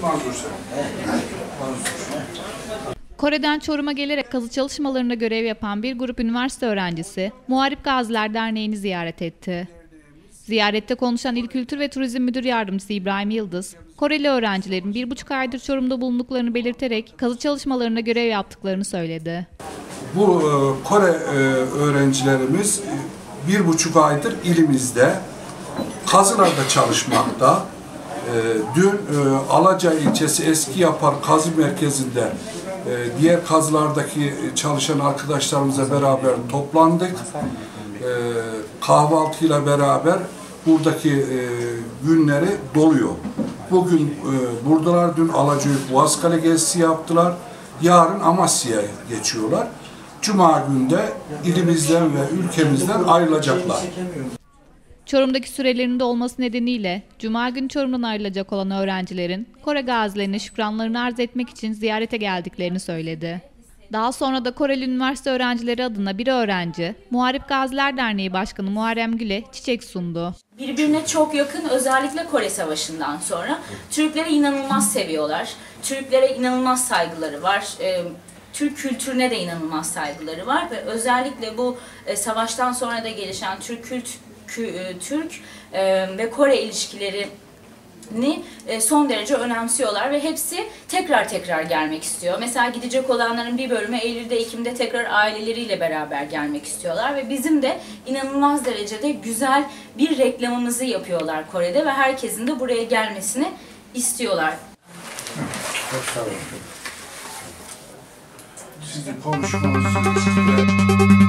sen. Kore'den Çorum'a gelerek kazı çalışmalarında görev yapan bir grup üniversite öğrencisi Muharip Gaziler Derneği'ni ziyaret etti. Ziyarette konuşan İl Kültür ve Turizm Müdür Yardımcısı İbrahim Yıldız, Koreli öğrencilerin bir buçuk aydır Çorum'da bulunduklarını belirterek kazı çalışmalarında görev yaptıklarını söyledi. Bu e, Kore e, öğrencilerimiz e, bir buçuk aydır ilimizde kazılarda çalışmakta. E, Dün e, Alaca ilçesi Eski Yapar Kazı Merkezi'nde e, diğer kazılardaki çalışan arkadaşlarımızla beraber toplandık. E, Kahvaltıyla beraber buradaki günleri doluyor. Bugün buradalar, dün Alacayük Boğazkale gezisi yaptılar. Yarın Amasya'ya geçiyorlar. Cuma günde ilimizden ve ülkemizden ayrılacaklar. Çorum'daki sürelerinde olması nedeniyle Cuma günü Çorum'dan ayrılacak olan öğrencilerin Kore gazilerine şükranlarını arz etmek için ziyarete geldiklerini söyledi. Daha sonra da Koreli Üniversite öğrencileri adına bir öğrenci, Muharip Gaziler Derneği Başkanı Muharrem Gül'e çiçek sundu. birbirine çok yakın özellikle Kore Savaşı'ndan sonra Türkleri inanılmaz seviyorlar. Türklere inanılmaz saygıları var. Ee, Türk kültürüne de inanılmaz saygıları var ve özellikle bu e, savaştan sonra da gelişen Türk kült kü- e, Türk e, ve Kore ilişkileri e, son derece önemsiyorlar ve hepsi tekrar tekrar gelmek istiyor. Mesela gidecek olanların bir bölümü Eylül'de, Ekim'de tekrar aileleriyle beraber gelmek istiyorlar ve bizim de inanılmaz derecede güzel bir reklamımızı yapıyorlar Kore'de ve herkesin de buraya gelmesini istiyorlar. Sizin konuşmanız